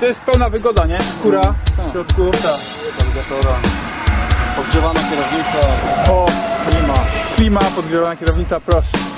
To jest pełna wygoda, nie? Kura w tak. środku. Tak. Podgrzewana kierownica. O, klima. Klima, podgrzewana kierownica, proszę.